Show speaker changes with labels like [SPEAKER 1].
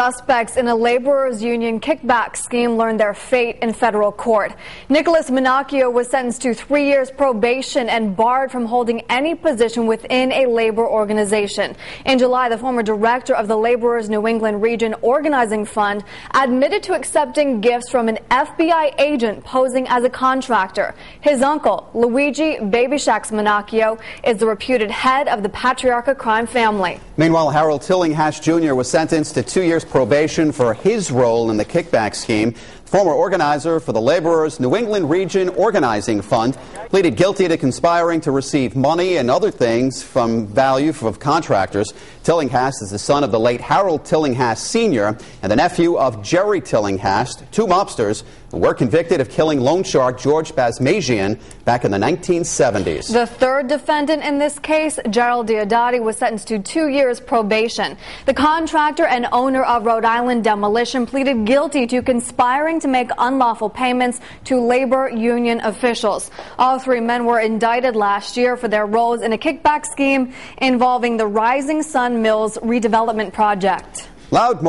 [SPEAKER 1] suspects in a laborers union kickback scheme learned their fate in federal court. Nicholas Manocchio was sentenced to three years probation and barred from holding any position within a labor organization. In July, the former director of the Laborers New England Region Organizing Fund admitted to accepting gifts from an FBI agent posing as a contractor. His uncle, Luigi Baby Shacks Manocchio, is the reputed head of the Patriarca crime family.
[SPEAKER 2] Meanwhile, Harold Tillinghast Jr. was sentenced to two years probation for his role in the kickback scheme. Former organizer for the Laborers New England Region Organizing Fund pleaded guilty to conspiring to receive money and other things from value of contractors. Tillinghast is the son of the late Harold Tillinghast Sr. and the nephew of Jerry Tillinghast, two mobsters who were convicted of killing loan shark George Basmajian back in the 1970s.
[SPEAKER 1] The third defendant in this case, Gerald Diodati, was sentenced to two years probation. The contractor and owner of Rhode Island Demolition pleaded guilty to conspiring to make unlawful payments to labor union officials. All three men were indicted last year for their roles in a kickback scheme involving the Rising Sun Mills redevelopment project.
[SPEAKER 2] Loud